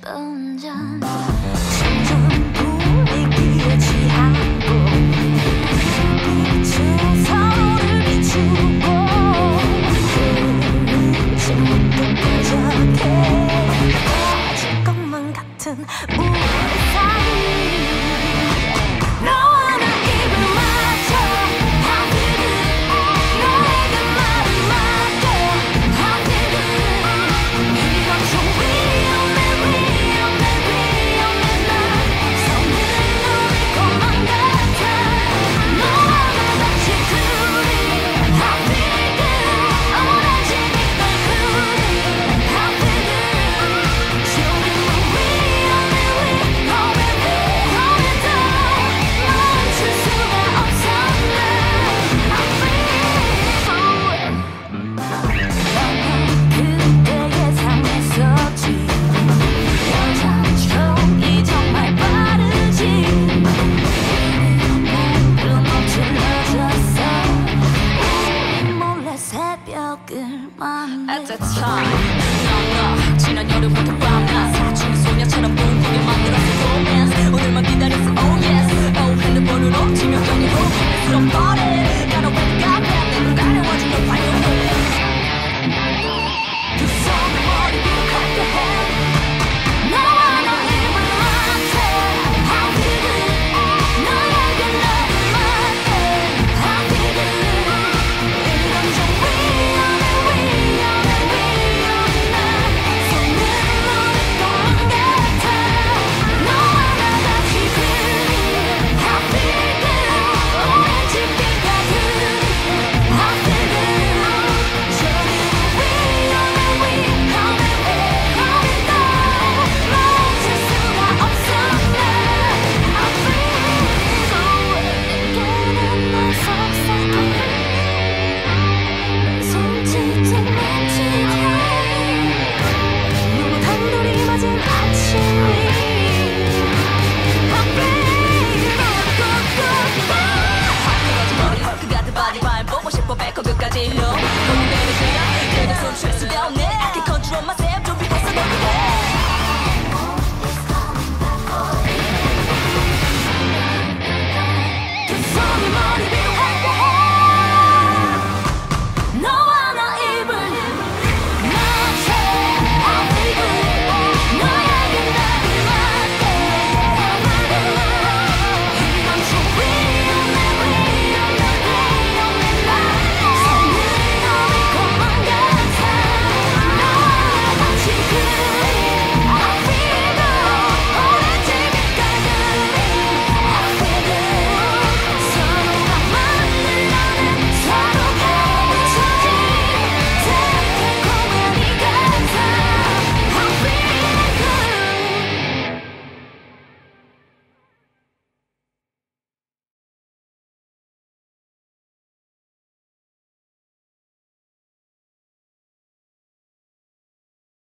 本将 먹을 맘 At the time, no, no 지난 여름부터 밤